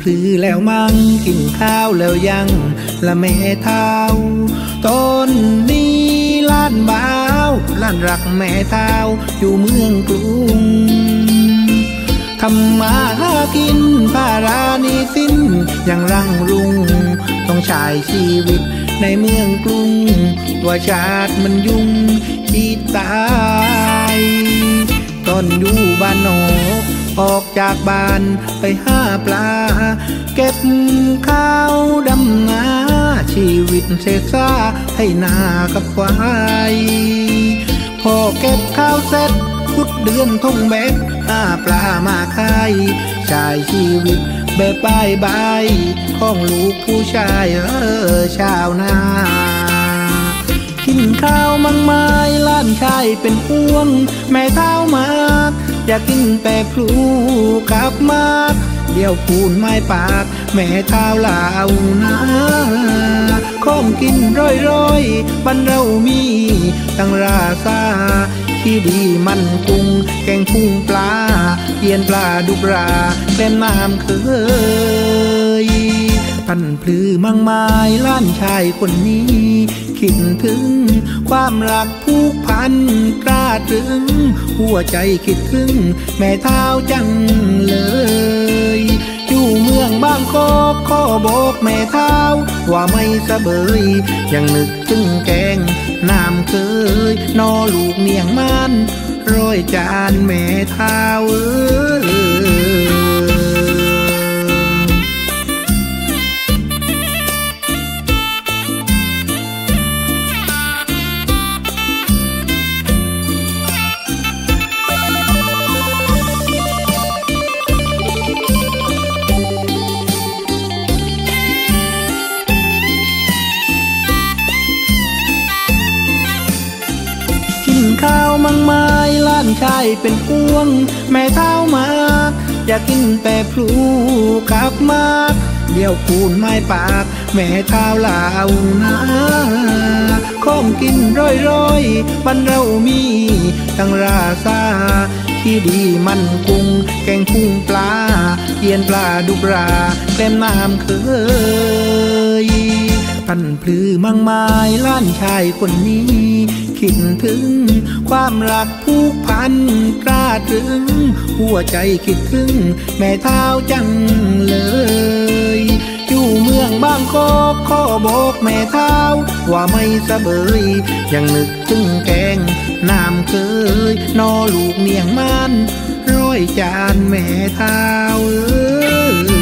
พลือแล้วมั่งกินข้าวแล้วยังละแม่เท้าต้นนี้ล้านบ้าวล้านรักแม่เท้าอยู่เมืองกรุงทำมาหากินภารานีสิ้นยังรังรุง ต้องใช้ชีวิตในเมืองกรุงว่าชาติมันยุ่งอีตาย ตอนอยู่บ้านนอ ออกจากบ้านไปหาปลา เก็บข้าวดำนาชีวิตเสษาให้นากับควายพอเก็บข้าวเสร็จพุดเดือนทงแบกหาปลามาขายชายชีวิตแบบบายบายของลูกผู้ชายเออชาวนากินข้าวมังไม้ล้านชายเป็นห่วง แม่เท้ามาก อยากกินแต่พลูกับมาเดี๋ยวพูนไม้ปาก แม่เท้าลาวนาของกินร้อยร้อยบ้านเรามีตั้งราซาที่ดีมันกุ้งแกงพุ่งปลาเยียนปลาดุกราแกล้มน้ำเคยพันพลือมังไม้ล้านชายคนนี้ คิดถึง ความรักผูกพันกล้าถึง หัวใจคิดถึง แม่เท้าจังเลย อยู่เมืองบางกอกขอบอกแม่เท้า ว่าไม่สะเบย ยังนึกถึงแกงน้ำเคย นอลูกเนียงมันร้อยจานแม่เท้าเอ้ย ไม้ล้านชายเป็นห่วง แม่เท้ามากอยากกินแต่พลูกับมากเดี๋ยวพูนไม้ปาก แม่เท้าลาวนาของกินร้อยร้อยบ้านเรามีตั้งราซาที่ดีมันกุ้งแกงพุงปลาเยียนปลาดุกราแกล้มน้ำเคยพันพลือมังไม้ล้านชายคนนี้ คิดถึง ความรักผูกพันกล้าถึง หัวใจคิดถึง แม่เท้าจังเลย อยู่เมืองบางกอกขอบอกแม่เท้า ว่าไม่สะเบยยังนึกถึงแกงน้ำเคยนอลูกเนียงมันร้อยจานแม่เท้าเอ้ย